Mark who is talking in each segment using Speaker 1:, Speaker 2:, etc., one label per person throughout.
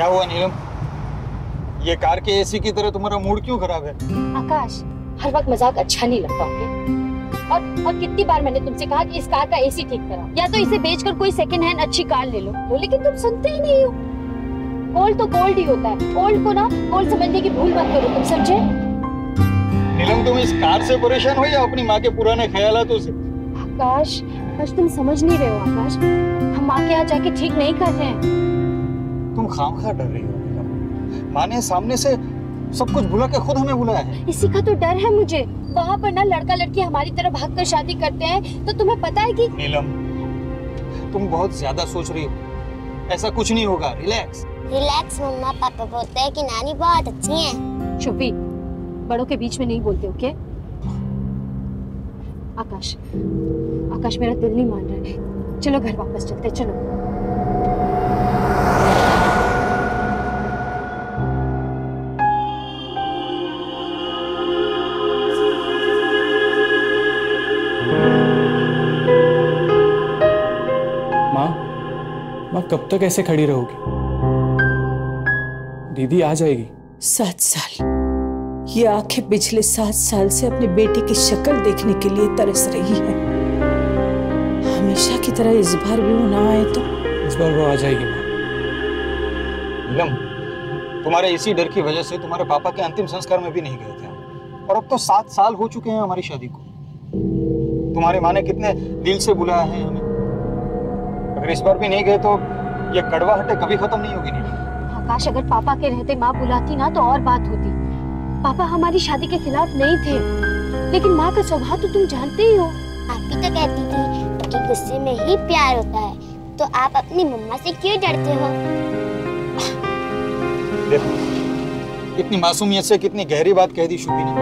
Speaker 1: क्या हुआ नीलम? ये कार के एसी की तरह तुम्हारा मूड क्यों खराब है?
Speaker 2: आकाश हर वक्त मज़ाक अच्छा नहीं लगता ओके? और और कितनी बार मैंने तुमसे कहा कि इस कार का एसी ठीक करा? या तो इसे बेचकर कोई सेकंड हैंड अच्छी कार ले लो। तो लेकिन तुम सुनते ही नहीं हो। गोल्ड तो गोल्ड ही होता है। गोल्ड को ना गोल्ड समझने की भूल मत करो तुम समझे?
Speaker 1: नीलम तुम इस कार से परेशान हो या अपनी माँ के पुराने ख्यालों से?
Speaker 2: आकाश आकाश तुम समझ नहीं रहे हो आकाश। हम माँ के यहाँ जाके ठीक नहीं कर रहे हैं।
Speaker 1: तुम खाम खा डर रही हो माँ ने सामने से सब कुछ भुला के खुद हमें बुलाया है।
Speaker 2: इसी का तो डर है मुझे। वहाँ पर ना लड़का लड़की हमारी तरह भाग कर शादी करते हैं तो तुम्हें पता है कि
Speaker 1: नीलम तुम बहुत ज़्यादा सोच रही हो। ऐसा कुछ नहीं होगा रिलैक्स।
Speaker 3: रिलैक्स मम्मा पापा बोलते हैं कि नानी बहुत अच्छी है।
Speaker 2: चुप्पी बड़ों के बीच में नहीं बोलते ओके? आकाश आकाश मेरा दिल नहीं मान रहा है। चलो घर वापस चलते चलो।
Speaker 4: माँ कब तक ऐसे खड़ी रहोगी? दीदी आ जाएगी।
Speaker 5: सात साल। ये आँखें पिछले सात साल से अपने बेटे की शक्ल देखने के लिए तरस रही है। हमेशा की तरह इस बार भी वो ना आए तो?
Speaker 4: इस बार वो आ जाएगी माँ।
Speaker 1: नीलम तुम्हारे इसी डर की वजह से तुम्हारे पापा के अंतिम संस्कार में भी नहीं गए थे और अब तो सात साल हो चुके हैं हमारी शादी को। तुम्हारी माँ ने कितने दिल से बुलाया है हमें। अगर इस बार भी नहीं गए तो ये कड़वाहटें कभी खत्म नहीं होगी नीलम
Speaker 2: आकाश अगर पापा के रहते माँ बुलाती ना तो और बात होती। पापा हमारी शादी के खिलाफ नहीं थे। लेकिन माँ का स्वभाव तो तुम जानते ही हो।
Speaker 3: आप भी तो कहती थी कि गुस्से में ही प्यार होता है। तो आप अपनी मम्मा से क्यों डरते हो?
Speaker 1: देखो इतनी मासूमियत से कितनी गहरी बात कह दी शुभी ने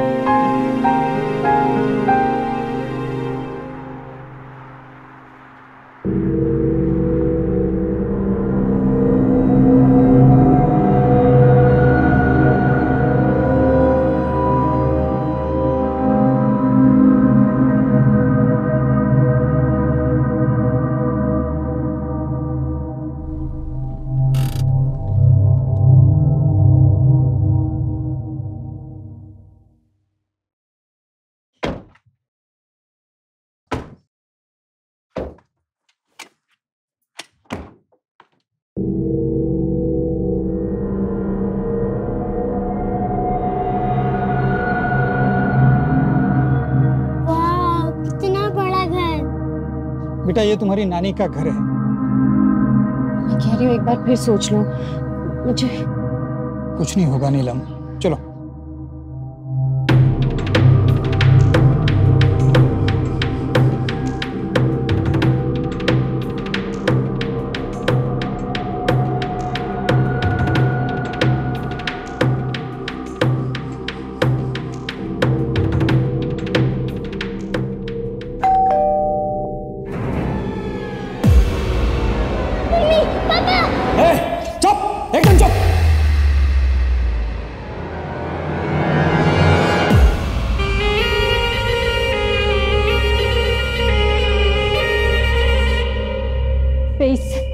Speaker 1: ये तुम्हारी नानी का घर है।
Speaker 2: मैं कह रही हूँ एक बार फिर सोच लो। मुझे
Speaker 1: कुछ नहीं होगा नीलम। चलो।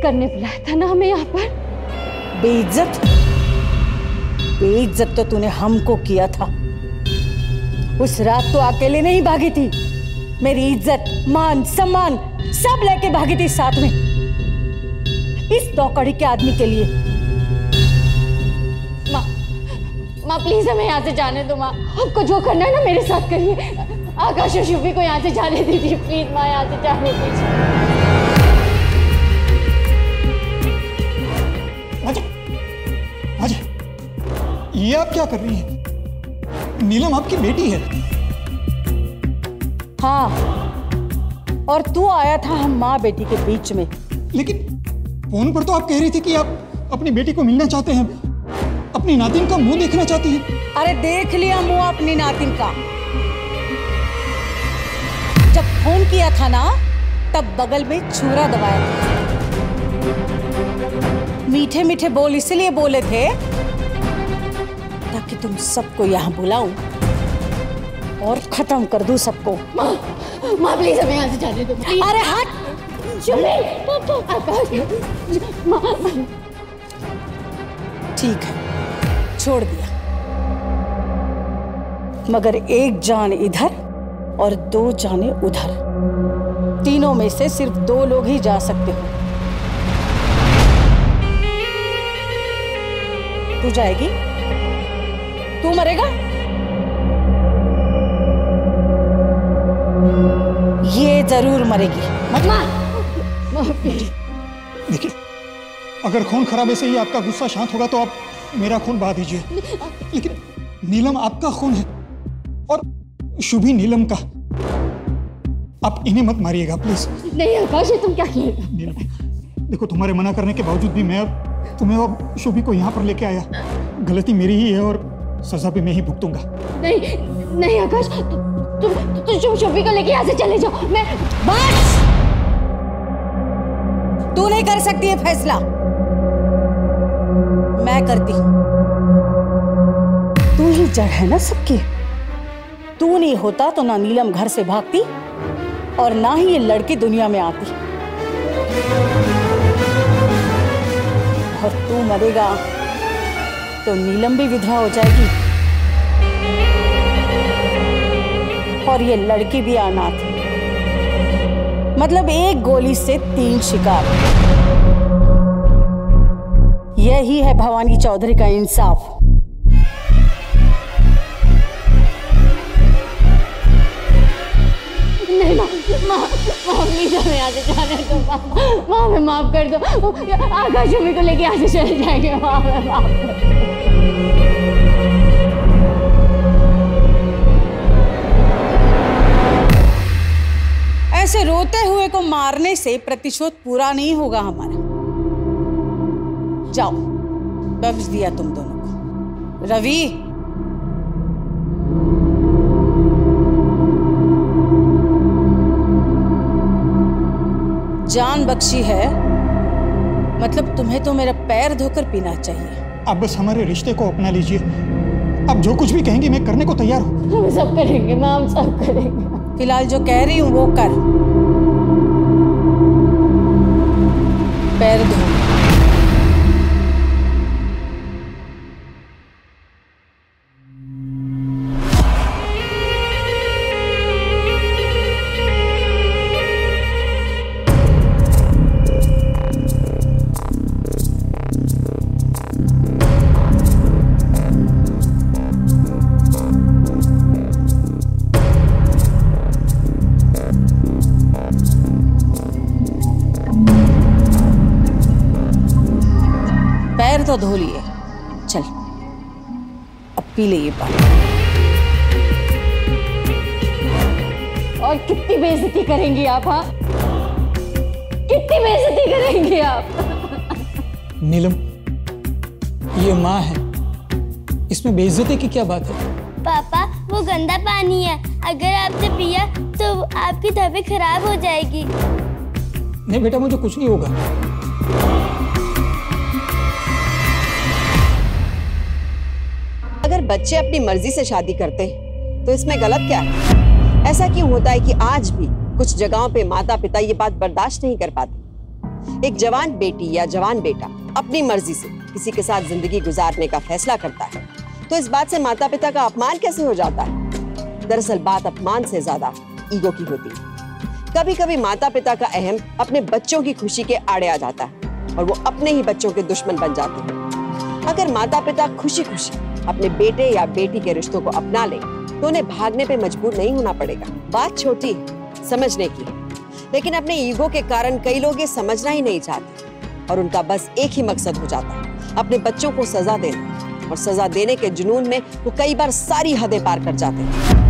Speaker 2: करने बुलाया था ना हमें यहाँ पर?
Speaker 5: बेइज्जत? बेइज्जत तो तूने हमको किया था। उस रात तो अकेले नहीं भागी थी। मेरी इज़्ज़त मान सम्मान सब लेके भागी थी साथ में। इस दौकड़ी के आदमी के लिए।
Speaker 2: माँ माँ प्लीज़ हमें यहाँ से जाने दो माँ। आपको जो करना है ना मेरे साथ करिए। आकाश और शुभी को यहाँ से जाने दीजिए प्लीज़ माँ यहाँ से जाने दीजिए।
Speaker 1: ये आप क्या कर रही हैं? नीलम आपकी बेटी है।
Speaker 5: हाँ और तू आया था हम माँ बेटी के बीच में।
Speaker 1: लेकिन फ़ोन पर तो आप कह रही थी कि आप अपनी बेटी को मिलना चाहते हैं। अपनी नातिन का मुँह देखना चाहती हैं।
Speaker 5: अरे देख लिया मुँह अपनी नातिन का। जब फ़ोन किया था ना तब बगल में छुरा दबाया था। मीठे मीठे बोल इसलिए बोले थे तुम सबको यहाँ बुलाऊं और खत्म कर दूँ सबको।
Speaker 2: माँ प्लीज़ हमें यहाँ से जाने दो।
Speaker 5: अरे हट! ठीक है छोड़ दिया। मगर एक जान इधर और दो जाने उधर। तीनों में से सिर्फ़ दो लोग ही जा सकते हो। तू जाएगी? तू मरेगा? ये ज़रूर मरेगी।
Speaker 1: देखिए अगर खून खराबे से ही आपका गुस्सा शांत होगा तो आप मेरा खून बहा दीजिए। लेकिन नीलम आपका खून है और शुभी नीलम का। आप इन्हें मत मारिएगा प्लीज़
Speaker 2: नहीं आकाश तुम क्या किए?
Speaker 1: नीलम देखो तुम्हारे मना करने के बावजूद भी मैं तुम्हें और शुभी को यहाँ पर लेके आया। गलती मेरी ही है और सजा भी मैं ही भुगतूँगा।
Speaker 2: नहीं नहीं आकाश तुम तुम तुम शोभी को लेके यहाँ से चले जाओ। मैं
Speaker 5: बस तू नहीं कर सकती है फैसला। मैं करती हूँ। तू ही जड़ है ना सबकी। तू नहीं होता तो ना नीलम घर से भागती और ना ही ये लड़की दुनिया में आती। और तू मरेगा। तो नीलम भी विधवा हो जाएगी। और ये लड़की भी अनाथ मतलब एक गोली से तीन शिकार। यही है भवानी चौधरी का इंसाफ।
Speaker 2: नहीं माँ माफ़ कर दो। आकाश को लेके से चले जाएँगे, माफ़ कर
Speaker 5: ऐसे रोते हुए को मारने से प्रतिशोध पूरा नहीं होगा हमारा। जाओ बख्श दिया तुम दोनों को। रवि! जान बख्शी है मतलब तुम्हें तो मेरा पैर धोकर पीना चाहिए।
Speaker 1: आप बस हमारे रिश्ते को अपना लीजिए। आप जो कुछ भी कहेंगे मैं करने को तैयार हूँ।
Speaker 2: हम सब करेंगे माँ हम सब करेंगे।
Speaker 5: फ़िलहाल जो कह रही हूँ वो कर।
Speaker 2: आप हाँ? कितनी बेइज्जती करेंगी आप।
Speaker 1: नीलम ये माँ है। इसमें बेइज्जती की क्या बात है?
Speaker 3: पापा वो गंदा पानी है। अगर आपने पिया तो आपकी तबीयत खराब हो जाएगी।
Speaker 1: नहीं बेटा मुझे कुछ नहीं होगा।
Speaker 6: अगर बच्चे अपनी मर्ज़ी से शादी करते हैं तो इसमें गलत क्या है? ऐसा क्यों होता है कि आज भी कुछ जगहों पे माता पिता ये बात बर्दाश्त नहीं कर पाते। एक जवान बेटी या जवान बेटा अपनी मर्ज़ी से किसी के साथ ज़िंदगी गुजारने का फैसला करता है तो इस बात से माता पिता का अपमान कैसे हो जाता है? दरअसल बात अपमान से ज़्यादा ईगो की होती है। कभी कभी माता पिता का अहम अपने बच्चों की खुशी के आड़े आ जाता है और वो अपने ही बच्चों के दुश्मन बन जाते हैं। अगर माता पिता खुशी खुशी अपने बेटे या बेटी के रिश्तों को अपना ले तो उन्हें भागने पे मजबूर नहीं होना पड़ेगा। बात छोटी है। समझने की। है लेकिन अपने ईगो के कारण कई लोग ये समझना ही नहीं चाहते और उनका बस एक ही मकसद हो जाता है अपने बच्चों को सजा देना। और सजा देने के जुनून में वो कई बार सारी हदें पार कर जाते हैं।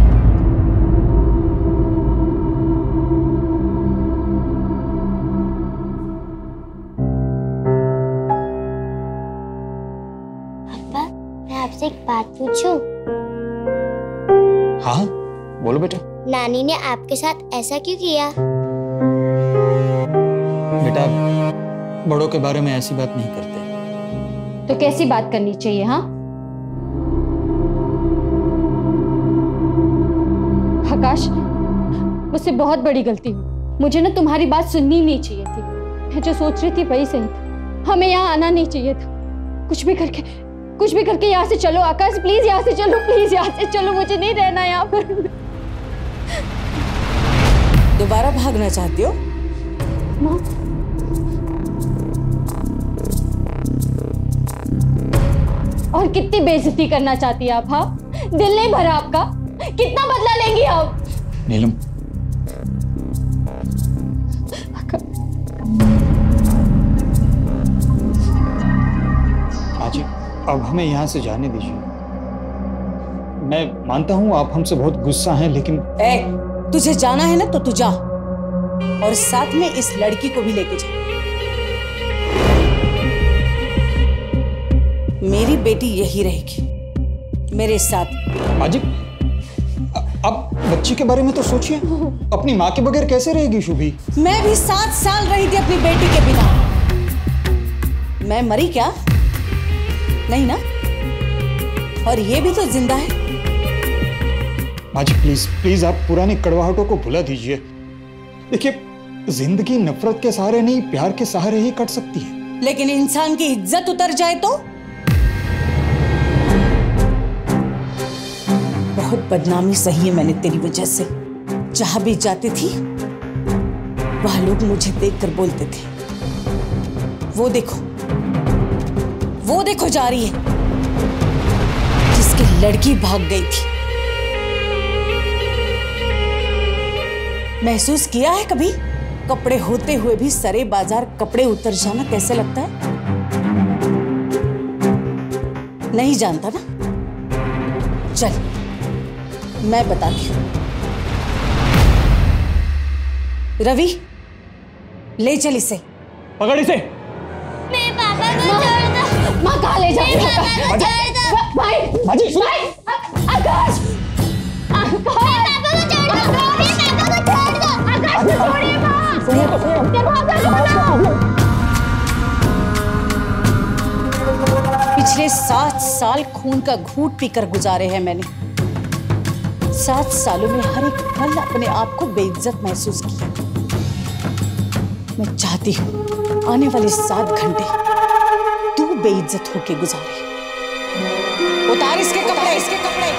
Speaker 3: मैं आपसे एक बात पूछूँ?
Speaker 1: हाँ बोलो बेटा।
Speaker 3: नानी ने आपके साथ ऐसा क्यों किया?
Speaker 1: बेटा बड़ों के बारे में ऐसी बात नहीं करते।
Speaker 2: तो कैसी बात करनी चाहिए हाँ? आकाश मुझसे बहुत बड़ी गलती हुई। मुझे ना तुम्हारी बात सुननी नहीं चाहिए थी। मैं जो सोच रही थी वही सही था। हमें यहाँ आना नहीं चाहिए था। कुछ भी करके कुछ भी करके यहाँ से चलो आकाश प्लीज़ यहाँ से चलो प्लीज़ यहाँ से चलो। मुझे नहीं रहना यहाँ पर।
Speaker 5: दोबारा भागना चाहती हो?
Speaker 2: माँ। और कितनी बेइज्जती करना चाहती है आप हाँ? दिल नहीं भरा आपका। कितना बदला लेंगी आप?
Speaker 1: नीलम। आजी अब हमें यहाँ से जाने दीजिए। मैं मानता हूँ आप हमसे बहुत गुस्सा हैं लेकिन
Speaker 5: ए, तुझे जाना है ना तो तू जा। और साथ में इस लड़की को भी लेके जा। मेरी बेटी यही रहेगी। मेरे साथ।
Speaker 1: अ- अब बच्ची के बारे में तो सोचिए। अपनी माँ के बगैर कैसे रहेगी शुभी?
Speaker 5: मैं भी सात साल रही थी अपनी बेटी के बिना। मैं मरी क्या? नहीं ना? और ये भी तो ज़िंदा है।
Speaker 1: माजी प्लीज़ प्लीज़ आप पुरानी कड़वाहटों को भुला दीजिए। देखिए, ज़िंदगी नफरत के सहारे नहीं, प्यार के सहारे ही कट सकती है।
Speaker 5: लेकिन इंसान की इज़्ज़त उतर जाए तो? बहुत बदनामी सही है मैंने तेरी वजह से। जहाँ भी जाती थी, वह लोग मुझे देखकर बोलते थे। वो देखो वो देखो जा रही है। जिसकी लड़की भाग गई थी। महसूस किया है कभी कपड़े होते हुए भी सरे बाज़ार कपड़े उतर जाना कैसे लगता है नहीं जानता ना चल मैं बताती हूँ रवि ले चल इसे
Speaker 4: पकड़ इसे
Speaker 3: मेरे पापा को छोड़ दो
Speaker 2: माँ कहाँ ले जा
Speaker 3: मेरे पापा को
Speaker 2: भाई भाई आ- आकाश
Speaker 5: पिछले सात साल खून का घूट पीकर गुजारे हैं मैंने। सात सालों में हर एक पल अपने आप को बेइज्जत महसूस किया मैं चाहती हूँ आने वाले सात घंटे तू बेइज्जत होके गुजारे। उतार इसके कपड़े इसके कपड़े।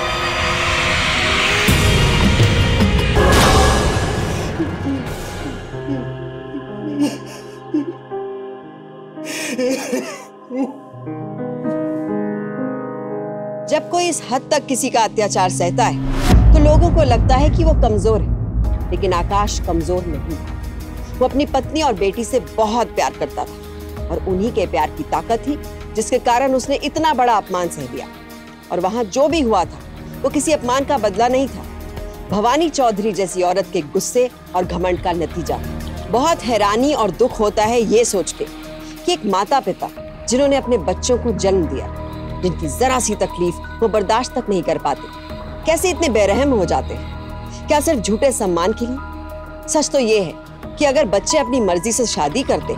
Speaker 6: जब कोई इस हद तक किसी का अत्याचार सहता है। तो लोगों को लगता है कि वो कमज़ोर है, लेकिन आकाश कमज़ोर नहीं वो अपनी पत्नी और बेटी से बहुत प्यार करता था और उन्हीं के प्यार की ताकत थी, जिसके कारण उसने इतना बड़ा अपमान सह लिया और वहाँ जो भी हुआ था, वो किसी अपमान का बदला नहीं था। भवानी चौधरी जैसी औरत के गुस्से और घमंड का नतीजा। बहुत हैरानी और दुख होता है ये सोच के कि एक माता पिता जिन्होंने अपने बच्चों को जन्म दिया जिनकी जरा सी तकलीफ़ वो बर्दाश्त तक नहीं कर पाते। कैसे इतने बेरहम हो जाते हैं? क्या सिर्फ़ झूठे सम्मान के लिए? सच तो ये है कि अगर बच्चे अपनी मर्ज़ी से शादी करते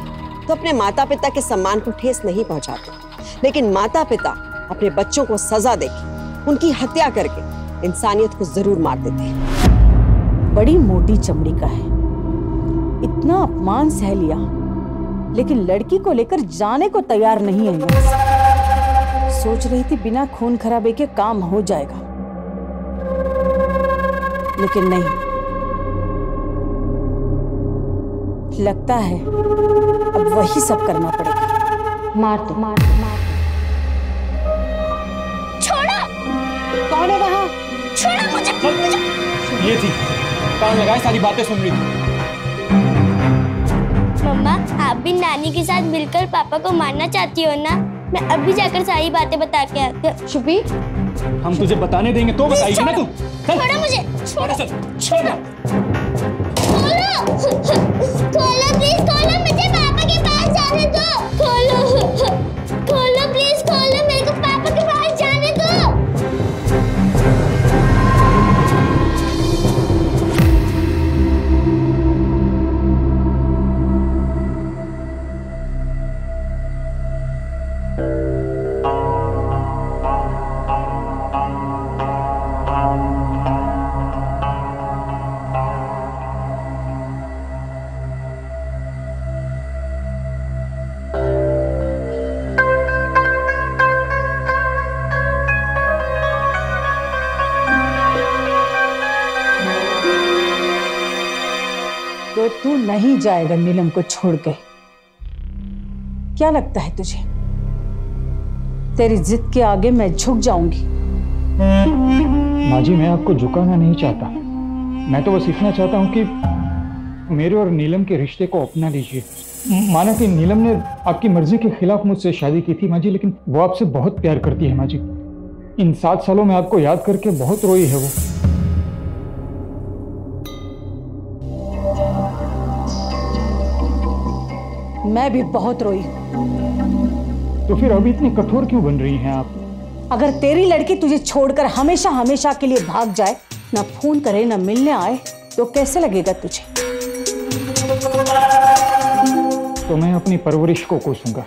Speaker 6: तो अपने माता पिता के सम्मान को ठेस नहीं पहुंचाते। लेकिन माता पिता अपने बच्चों को सजा देके, उनकी हत्या करके इंसानियत को ज़रूर मार देते हैं।
Speaker 5: बड़ी मोटी चमड़ी का है। इतना अपमान सह लिया। लेकिन लड़की को लेकर जाने को तैयार नहीं है। सोच रही थी बिना खून खराबे के काम हो जाएगा। लेकिन नहीं। लगता है अब वही सब करना पड़ेगा।
Speaker 2: मार दो। मार दो मार
Speaker 3: छोड़ो!
Speaker 5: कौन है वहाँ?
Speaker 3: छोड़ो मुझे
Speaker 4: ये थी। कान लगाए सारी बातें सुन रही थी
Speaker 3: मम्मा आप भी नानी के साथ मिलकर पापा को मारना चाहती हो ना? मैं अभी जाकर सारी बातें बता के आती हूँ
Speaker 2: शुभी
Speaker 4: हम तुझे बताने देंगे तो बताएगी ना तू। चल।
Speaker 3: छोड़ो मुझे। छोड़ो।
Speaker 4: चल खोलो
Speaker 3: खोलो खोलो प्लीज़ खोलो। मुझे पापा के पास जाने दो। खोलो खोलो प्लीज़ खोलो।
Speaker 5: नहीं जाएगा नीलम को छोड़ के क्या लगता है तुझे? तेरी जिद के आगे मैं झुक जाऊँगी।
Speaker 1: माँ जी मैं आपको झुकाना नहीं चाहता। मैं तो बस इतना चाहता हूँ कि मेरे और नीलम के रिश्ते को अपना लीजिए। माना कि नीलम ने आपकी मर्ज़ी के खिलाफ मुझसे शादी की थी माँ जी लेकिन वो आपसे बहुत प्यार करती है माँ जी इन सात सालों में आपको याद करके बहुत रोई है वो।
Speaker 5: मैं भी बहुत रोई।
Speaker 1: तो फिर अभी इतनी कठोर क्यों बन रही हैं आप?
Speaker 5: अगर तेरी लड़की तुझे छोड़कर हमेशा हमेशा के लिए भाग जाए ना फ़ोन करे ना मिलने आए तो कैसे लगेगा तुझे?
Speaker 1: तो मैं अपनी परवरिश को कोसूँगा।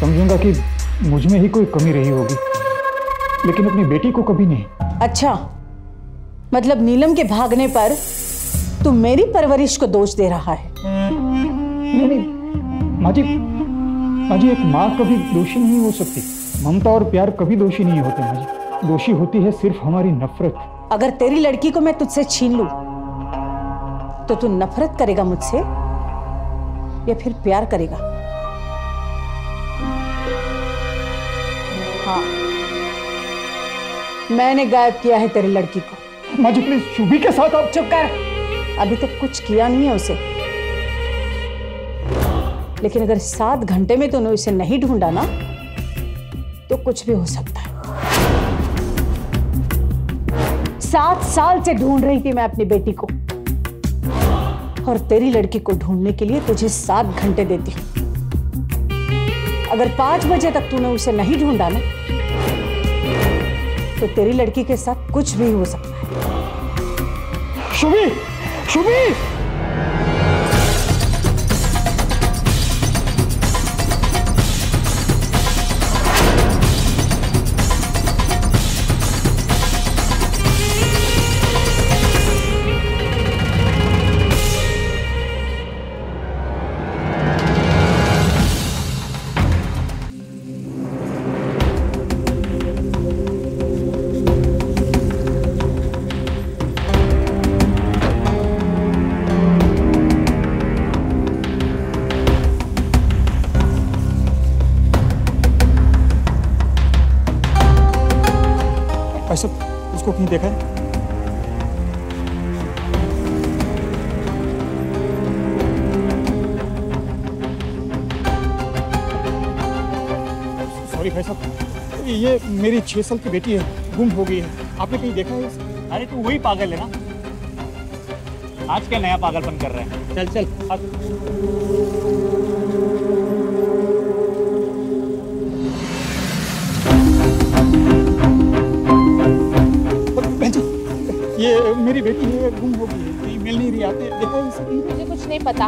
Speaker 1: समझूँगा कि मुझमें ही कोई कमी रही होगी लेकिन अपनी बेटी को कभी नहीं।
Speaker 5: अच्छा मतलब नीलम के भागने पर तू मेरी परवरिश को दोष दे रहा है।
Speaker 1: नहीं नहीं। माँ जी माँ जी एक माँ कभी दोषी नहीं हो सकती। ममता और प्यार कभी दोषी नहीं होते माँ जी दोषी होती है सिर्फ़ हमारी नफरत।
Speaker 5: अगर तेरी लड़की को मैं तुझसे छीन लूँ तो तू नफरत करेगा मुझसे या फिर प्यार करेगा? हाँ। मैंने गायब किया है तेरी लड़की को।
Speaker 1: माँ जी प्लीज़ शुभी के साथ आप
Speaker 5: चुप कर। अभी तक तो कुछ किया नहीं है उसे। लेकिन अगर सात घंटे में तूने उसे नहीं ढूंढा ना तो कुछ भी हो सकता है। सात साल से ढूंढ रही थी मैं अपनी बेटी को। और तेरी लड़की को ढूँढने के लिए तुझे सात घंटे देती हूँ। अगर पाँच बजे तक तूने उसे नहीं ढूंढा ना तो तेरी लड़की के साथ कुछ भी हो सकता है।
Speaker 1: शुभी शुभी! छह साल की बेटी है गुम हो गई है। आपने कहीं देखा है इसे?
Speaker 7: अरे तू वही पागल है ना। आज क्या नया पागलपन कर रहे हैं? चल चल। आज
Speaker 1: ये मेरी बेटी है गुम हो गई है मिल नहीं रही आते देखा है
Speaker 2: मुझे कुछ नहीं पता।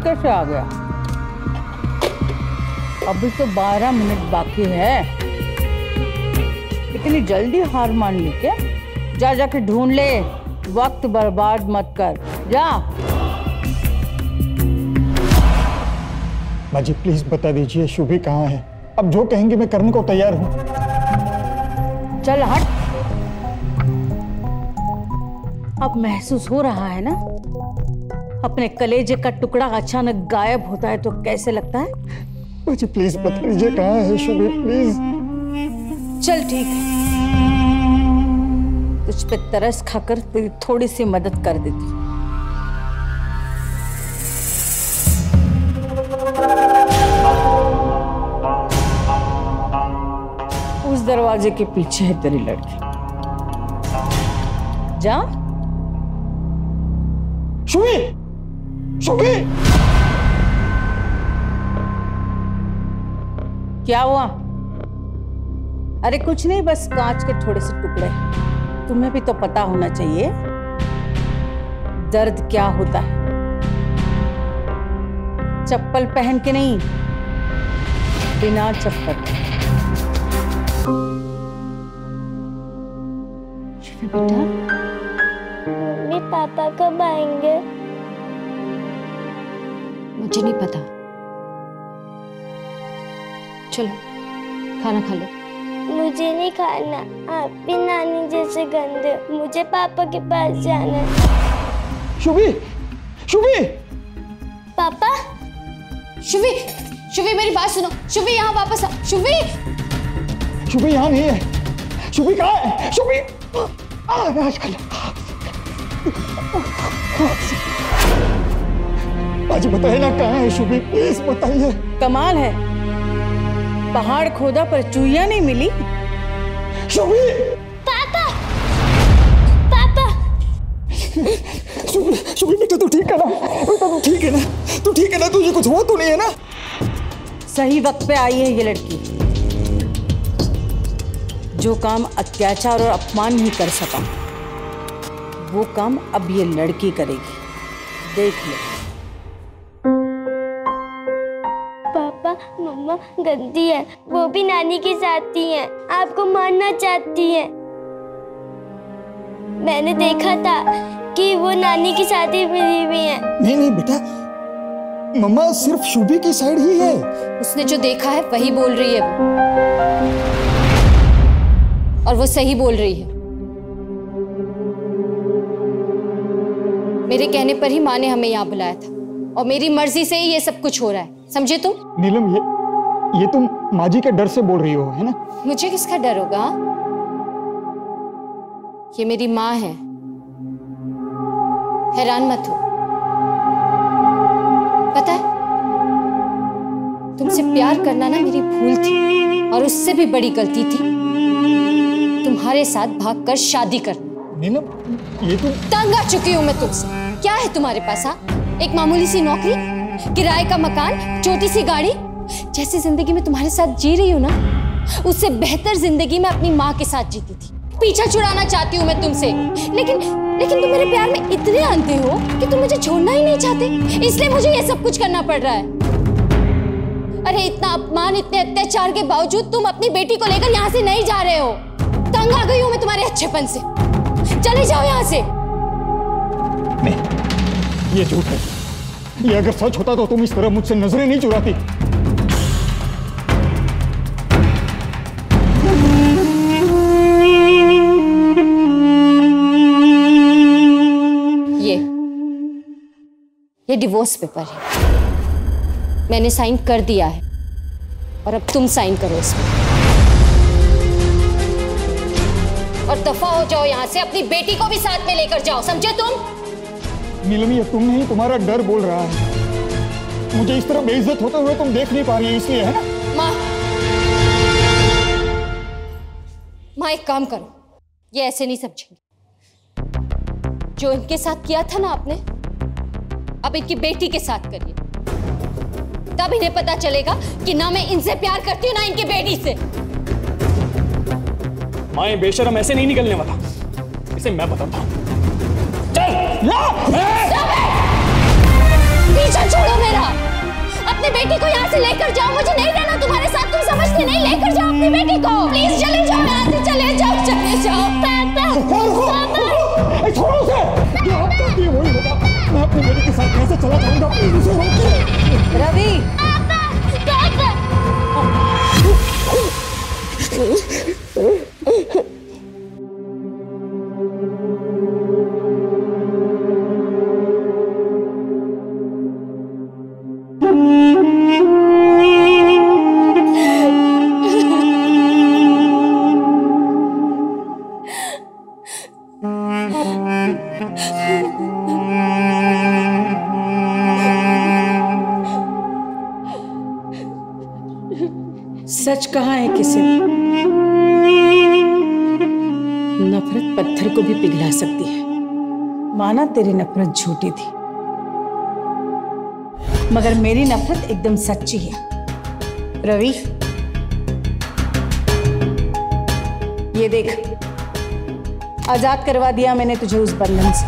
Speaker 5: जल्दी कैसे आ गया? अभी तो बारह मिनट बाकी है। इतनी जल्दी हार मान ली क्या? जा जाके ढूंढ ले। वक्त बर्बाद मत कर। जा।
Speaker 1: माँ जी प्लीज़ बता दीजिए शुभी कहाँ है? अब जो कहेंगे मैं करने को तैयार हूँ।
Speaker 5: चल हट। अब महसूस हो रहा है ना? अपने कलेजे का टुकड़ा अचानक गायब होता है तो कैसे लगता है?
Speaker 1: माँ जी प्लीज़ बता दीजिए कहाँ है शुभी प्लीज़
Speaker 5: चल ठीक है। तुझ पे तरस खाकर तेरी थोड़ी सी मदद कर देती। उस दरवाजे के पीछे है तेरी लड़की। जा।
Speaker 1: शुभी शुभी
Speaker 5: क्या हुआ? अरे कुछ नहीं बस कांच के थोड़े से टुकड़े। तुम्हें भी तो पता होना चाहिए दर्द क्या होता है। चप्पल पहन के नहीं बिना चप्पल। बेटा
Speaker 3: मम्मी पापा कब आएँगे?
Speaker 2: मुझे नहीं पता। चलो खाना खा लो।
Speaker 3: मुझे नहीं खाना। आप भी नानी जैसे गंदे मुझे पापा के पास जाना है।
Speaker 1: शुभी शुभी।
Speaker 3: पापा?
Speaker 2: शुभी शुभी मेरी बात सुनो। शुभी यहाँ वापस आ। शुभी!
Speaker 1: शुभी यहाँ नहीं है। शुभी कहाँ है? शुभी! आ, आजकल आज बताइए ना कहाँ है शुभी? प्लीज़ बताइए।
Speaker 5: कमाल है। पहाड़ खोदा पर चूहिया नहीं मिली।
Speaker 1: शुभी!
Speaker 3: पापा! पापा!
Speaker 1: शुभी शुभी बेटा तू ठीक है ना? बेटा तू ठीक है ना? तू ठीक है ना? तुझे कुछ हुआ तो नहीं है ना?
Speaker 5: सही वक्त पे आई है ये लड़की। जो काम अत्याचार और अपमान नहीं कर सका वो काम अब ये लड़की करेगी। देख लो।
Speaker 3: गंदी है। वो भी नानी के साथ ही है। आपको मारना चाहती है। मैंने देखा था कि वो नानी के साथ ही मिली हुई है।
Speaker 1: नहीं नहीं बेटा। मम्मा सिर्फ़ शुभी की साइड ही है।
Speaker 2: उसने जो देखा है वही बोल रही है वो। और वो सही बोल रही है। मेरे कहने पर ही माँ ने हमें यहाँ बुलाया था। और मेरी मर्ज़ी से ही ये सब कुछ हो रहा है। समझे तुम?
Speaker 1: नीलम ये ये तुम माजी के डर से बोल रही हो है ना?
Speaker 2: मुझे किसका डर होगा? ये मेरी माँ है। हैरान मत हो। पता है तुमसे प्यार करना ना मेरी भूल थी और उससे भी बड़ी गलती थी। तुम्हारे साथ भागकर शादी करना
Speaker 1: नीलम ये तुम
Speaker 2: तंग आ चुकी हूँ मैं तुमसे। क्या है तुम्हारे पास हाँ? एक मामूली सी नौकरी? किराए का मकान? छोटी सी गाड़ी? जैसी ज़िंदगी में तुम्हारे साथ जी रही हूँ ना, उससे बेहतर ज़िंदगी में अपनी माँ के साथ जीती थी। पीछा छुड़ाना चाहती हूँ मैं तुमसे। लेकिन लेकिन तुम मेरे प्यार में इतने अंधे हो कि तुम मुझे छोड़ना ही नहीं चाहते। इसलिए मुझे ये सब कुछ करना पड़ रहा है। अरे, इतना अपमान, इतने अत्याचार के बावजूद तुम अपनी बेटी को लेकर यहाँ से नहीं जा रहे हो। तंग आ गई हूँ मैं तुम्हारे अच्छेपन से। चले जाओ यहाँ से।
Speaker 1: नहीं, ये झूठ है। ये अगर सच होता तो तुम इस तरह मुझसे नज़रें नहीं चुराती।
Speaker 2: ये डिवोर्स पेपर है। मैंने साइन कर दिया है। और अब तुम साइन करो इसमें। और दफ़ा हो जाओ यहाँ से अपनी बेटी को भी साथ में लेकर जाओ। समझे तुम?
Speaker 1: नीलम ये तुम नहीं तुम्हारा डर बोल रहा है। मुझे इस तरह बेइज्जत होते हुए तुम देख नहीं पा रही हो इसलिए है ना?
Speaker 2: माँ। माँ एक काम करो। ये ऐसे नहीं समझेंगे। जो इनके साथ किया था ना आपने अब इनकी बेटी के साथ करिए। तब इन्हें पता चलेगा कि ना मैं इनसे प्यार करती हूँ ना इनकी बेटी से।
Speaker 4: माए बेशरम ऐसे नहीं निकलने वाला। इसे मैं बताता हूँ।
Speaker 2: पीछा छोड़ो मेरा। अपनी बेटी को यहाँ से लेकर जाओ। मुझे नहीं रहना तुम्हारे साथ। तुम समझते नहीं? लेकर जाओ अपनी बेटी को। प्लीज़ चले जाओ। यहाँ से चले जाओ। चले जाओ। पापा।
Speaker 1: ए, छोड़ो मैं अपनी बेटी के साथ कैसे चला जाऊँगा प्लीज़ उसे रोकिए
Speaker 5: रवि। सच कहा है किसी? नफरत पत्थर को भी पिघला सकती है। माना तेरी नफरत झूठी थी। मगर मेरी नफरत एकदम सच्ची है। रवि, ये देख, आज़ाद करवा दिया मैंने तुझे उस बंधन से।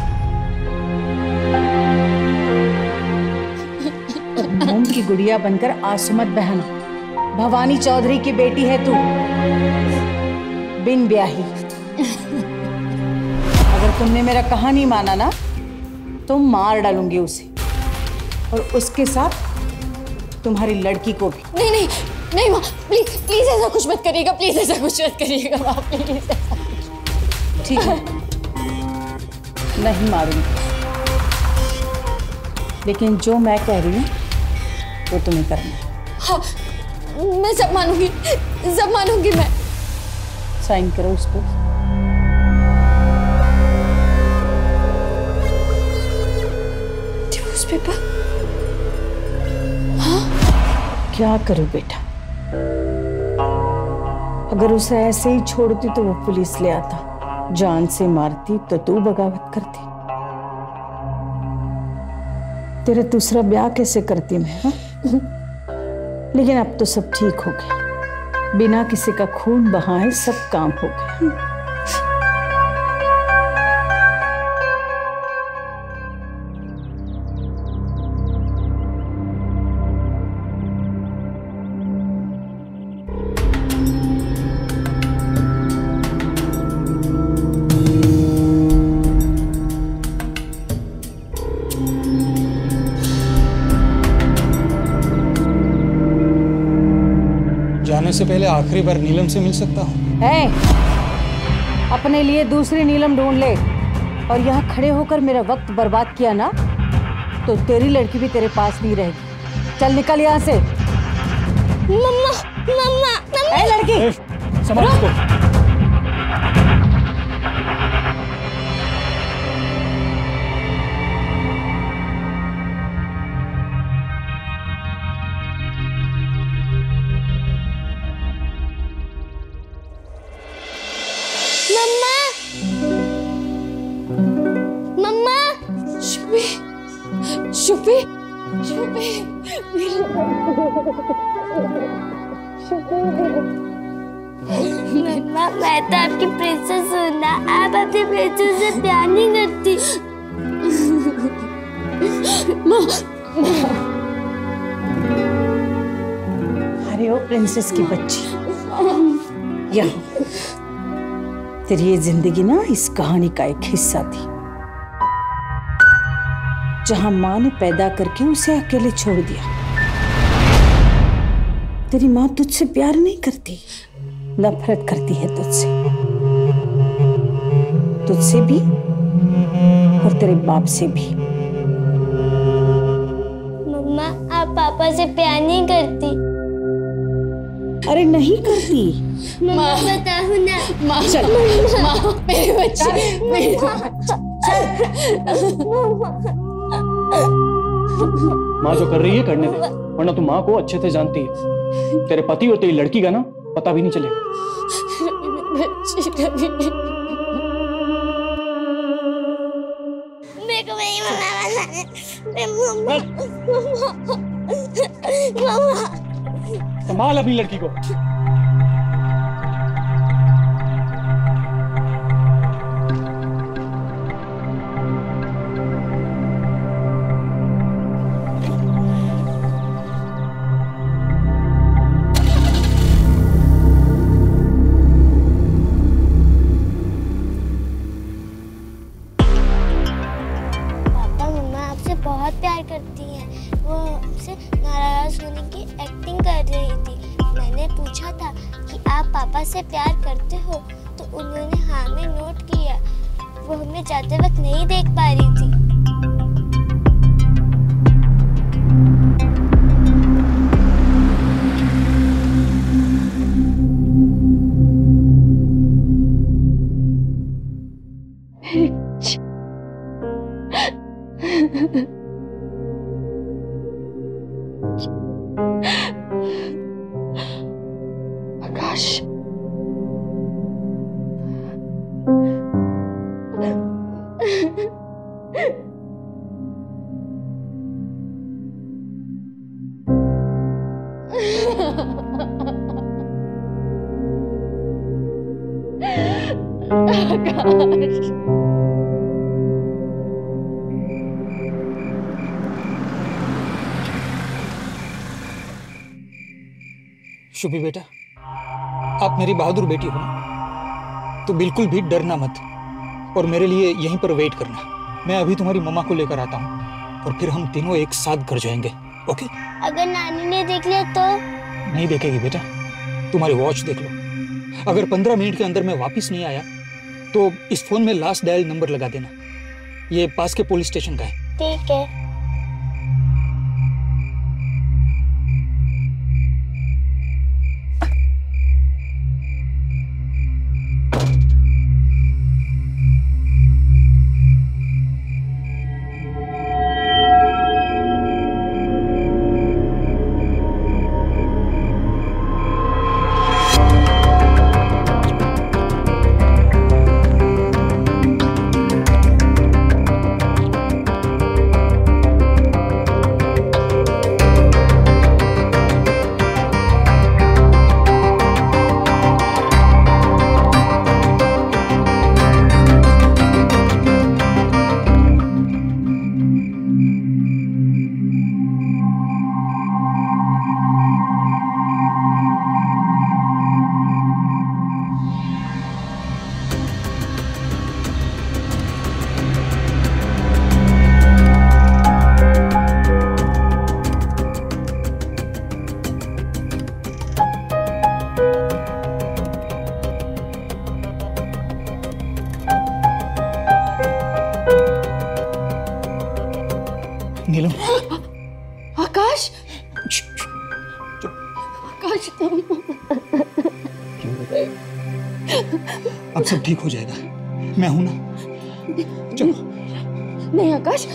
Speaker 5: मोम की गुड़िया बनकर आसुमत बहन। भवानी चौधरी की बेटी है तू। बिन ब्याही। अगर तुमने मेरा कहानी माना ना तो मार डालूँगी उसे। और उसके साथ तुम्हारी लड़की को भी।
Speaker 2: नहीं नहीं नहीं माँ प्लीज़ प्लीज़ ऐसा कुछ मत करिएगा प्लीज़ ऐसा कुछ मत करिएगा माँ प्लीज़
Speaker 5: ठीक है। नहीं मारूँगी। लेकिन जो मैं कह रही हूँ वो तुम्हें करना हाँ
Speaker 2: मैं सब मानूँगी सब मानूँगी मैं
Speaker 5: साइन करो उस पर।
Speaker 2: पेपर
Speaker 5: क्या करूँ बेटा? अगर उसे ऐसे ही छोड़ती तो वो पुलिस ले आता। जान से मारती तो तू बगावत करती। तेरा दूसरा ब्याह कैसे करती मैं, हा? लेकिन अब तो सब ठीक हो गया बिना किसी का खून बहाए सब काम हो गया
Speaker 1: से पहले आखिरी बार नीलम से मिल सकता हूँ।
Speaker 5: अपने लिए दूसरी नीलम ढूंढ ले। और यहाँ खड़े होकर मेरा वक्त बर्बाद किया ना तो तेरी लड़की भी तेरे पास नहीं रहेगी। चल निकल यहाँ से।
Speaker 3: मम्मा मम्मा मम्मा।
Speaker 5: ए लड़की!
Speaker 4: ए,
Speaker 3: आप अपनी प्रिंसेस से प्यार नहीं करती
Speaker 5: अरे ओ प्रिंसेस की बच्ची। यहाँ तेरी ये ज़िंदगी ना इस कहानी का एक हिस्सा थी। जहाँ माँ ने पैदा करके उसे अकेले छोड़ दिया। तेरी माँ तुझसे प्यार नहीं करती। नफरत करती है तुझसे। तुझसे भी और तेरे बाप से भी।
Speaker 3: मम्मा आप पापा से प्यार नहीं करती।
Speaker 5: अरे नहीं करती।
Speaker 3: मम्मा बताओ ना।
Speaker 2: माँ चल। माँ मेरे बच्चे मेरे
Speaker 4: माँ जो कर रही है करने दे वरना तू माँ को अच्छे से जानती है। तेरे पति और तेरी लड़की का ना पता भी नहीं चलेगा।
Speaker 3: को मेरी मम्मा मम्मा
Speaker 4: संभाल अपनी लड़की को।
Speaker 2: आकाश
Speaker 1: शुभी बेटा। आप मेरी बहादुर बेटी हो ना तो बिल्कुल भी डरना मत और मेरे लिए यहीं पर वेट करना। मैं अभी तुम्हारी मम्मा को लेकर आता हूँ और फिर हम तीनों एक साथ घर जाएँगे ओके
Speaker 3: अगर नानी ने देख लिया तो?
Speaker 1: नहीं देखेगी बेटा। तुम्हारी वॉच देख लो। अगर पंद्रह मिनट के अंदर मैं वापस नहीं आया तो इस फ़ोन में लास्ट डायल नंबर लगा देना। ये पास के पुलिस स्टेशन का है।
Speaker 3: ठीक है।
Speaker 1: चलो
Speaker 2: नहीं आकाश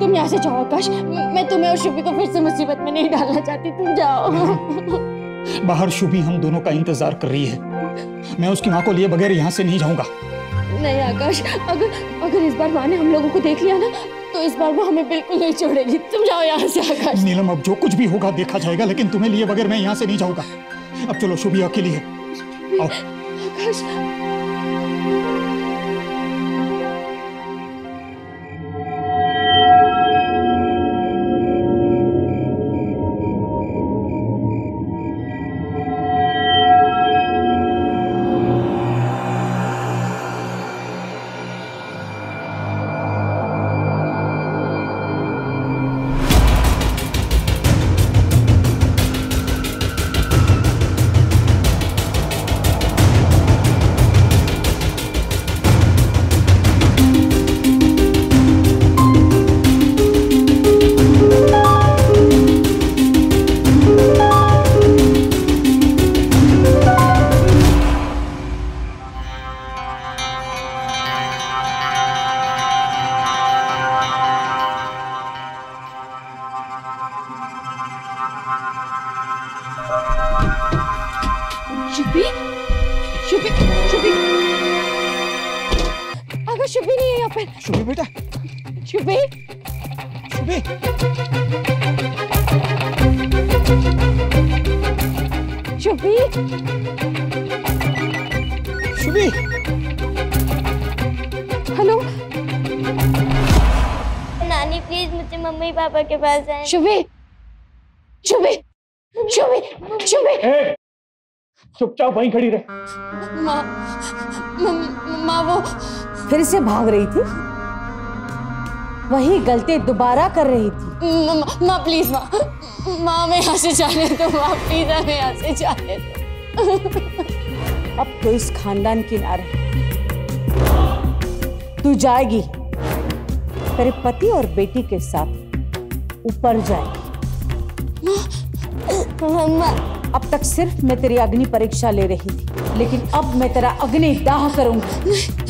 Speaker 2: तुम यहाँ से जाओ आकाश। मैं तुम्हें और शुभी को फिर से मुसीबत में नहीं डालना चाहती। तुम जाओ।
Speaker 1: बाहर शुभी हम दोनों का इंतज़ार कर रही है। मैं उसकी माँ को लिए बगैर यहाँ से नहीं जाऊँगा।
Speaker 2: नहीं आकाश अगर अगर इस बार माँ ने हम लोगों को देख लिया ना तो इस बार वो हमें बिल्कुल नहीं छोड़ेगी। तुम जाओ यहाँ से आकाश।
Speaker 1: नीलम अब जो कुछ भी होगा देखा जाएगा लेकिन तुम्हें लिए बगैर मैं यहाँ से नहीं जाऊँगा। अब चलो शुभी अकेली है। आओ।
Speaker 2: आकाश शुभी है
Speaker 1: बेटा।
Speaker 2: शुभी।
Speaker 1: शुभी।
Speaker 2: शुभी।
Speaker 1: शुभी।
Speaker 2: हेलो।
Speaker 3: नानी प्लीज़ मुझे मम्मी पापा के पास जाए।
Speaker 2: शुभी। शुभी। शुभी। शुभी।
Speaker 4: चुपचाप वहीं खड़ी रहे।
Speaker 2: माँ म- माँ वो
Speaker 5: फिर से भाग रही थी। वही गलती दोबारा कर रही थी।
Speaker 2: म- प्लीज़ माँ माँ। मैं यहाँ से जाने दो माँ प्लीज़ हमें यहाँ से जाने दो।
Speaker 5: अब तो इस खानदान की ना रही तू जाएगी तेरे पति और बेटी के साथ ऊपर जाएगी। अब तक सिर्फ़ मैं तेरी अग्नि परीक्षा ले रही थी लेकिन अब मैं तेरा अग्नि दाह करूँगी।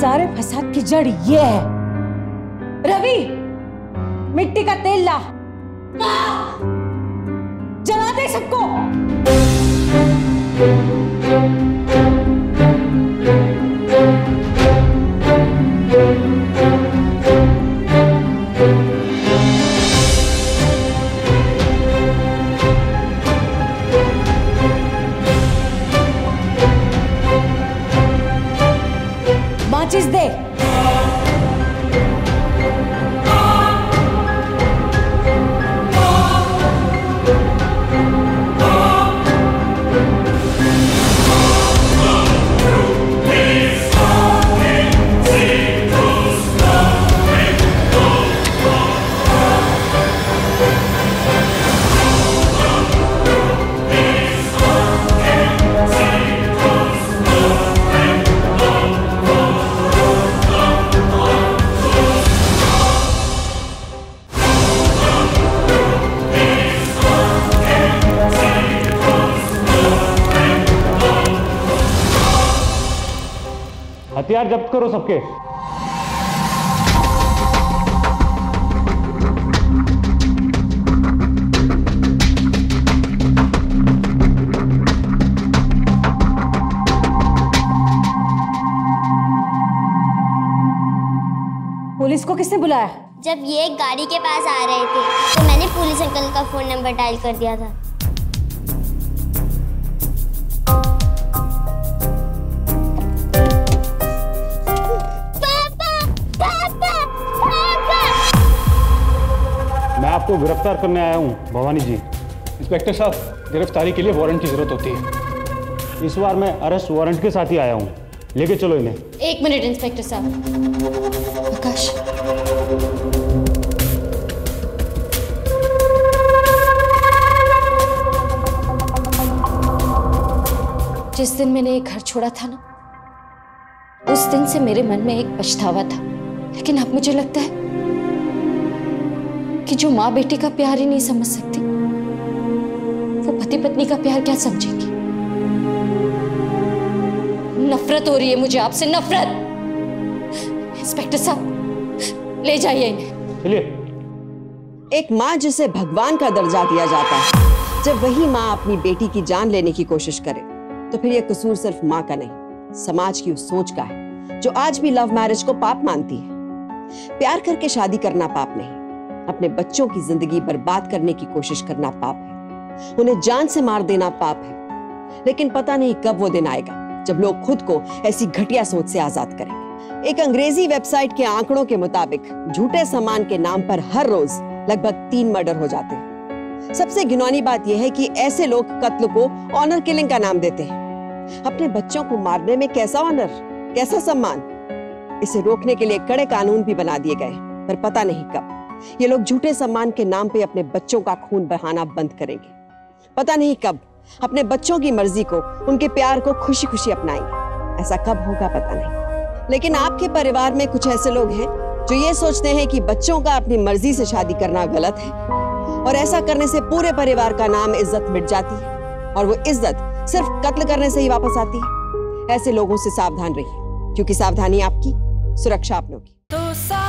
Speaker 5: सारे फसाद की जड़ ये है। रवि मिट्टी का तेल ला। जला दे सबको।
Speaker 7: जब्त करो सबके।
Speaker 5: पुलिस को किसने बुलाया?
Speaker 3: जब ये एक गाड़ी के पास आ रहे थे तो मैंने पुलिस अंकल का फ़ोन नंबर डायल कर दिया था।
Speaker 7: आपको गिरफ़्तार करने आया हूँ, भवानी जी।
Speaker 4: इंस्पेक्टर साहब, गिरफ्तारी के लिए वारंट की ज़रूरत होती है।
Speaker 7: इस बार मैं अरेस्ट वारंट के साथ ही आया हूँ। लेके चलो इन्हें।
Speaker 2: एक मिनट, इंस्पेक्टर साहब। आकाश। जिस दिन मैंने ये घर छोड़ा था ना, उस दिन से मेरे मन में एक पछतावा था। लेकिन अब मुझे लगता है कि जो माँ बेटी का प्यार ही नहीं समझ सकती वो पति पत्नी का प्यार क्या समझेगी? नफरत हो रही है मुझे आपसे नफरत। इंस्पेक्टर साहब ले जाइए इन्हें।
Speaker 7: चलिए।
Speaker 6: एक माँ जिसे भगवान का दर्जा दिया जाता है जब वही माँ अपनी बेटी की जान लेने की कोशिश करे तो फिर यह कसूर सिर्फ़ माँ का नहीं समाज की उस सोच का है जो आज भी लव मैरिज को पाप मानती है। प्यार करके शादी करना पाप नहीं अपने बच्चों की ज़िंदगी बर्बाद करने की कोशिश करना पाप है। उन्हें जान से मार देना पाप है। लेकिन पता नहीं कब वो दिन आएगा, जब लोग खुद को ऐसी घटिया सोच से आज़ाद करेंगे। एक अंग्रेज़ी वेबसाइट के आंकड़ों के मुताबिक, झूठे सम्मान के नाम पर हर रोज लगभग तीन मर्डर हो जाते हैं। सबसे घिनौनी बात यह है कि ऐसे लोग कत्ल को ऑनर किलिंग का नाम देते हैं। अपने बच्चों को मारने में कैसा ऑनर कैसा सम्मान? इसे रोकने के लिए कड़े कानून भी बना दिए गए पर पता नहीं कब। ये लोग झूठे सम्मान के नाम पे अपने बच्चों का खून बहाना बंद करेंगे। पता नहीं कब, अपने बच्चों की मर्ज़ी को, उनके प्यार को खुशी खुशी अपनाएँगे। ऐसा कब होगा पता नहीं। लेकिन आपके परिवार में कुछ ऐसे लोग हैं, जो ये सोचते हैं कि बच्चों का अपनी मर्ज़ी से शादी करना गलत है। और ऐसा करने से पूरे परिवार का नाम इज़्ज़त मिट जाती है। और वो इज़्ज़त सिर्फ़ कत्ल करने से ही वापस आती है। ऐसे लोगों से सावधान रहिए, क्योंकि सावधानी आपकी, सुरक्षा अपनों की।
Speaker 8: तो सावधान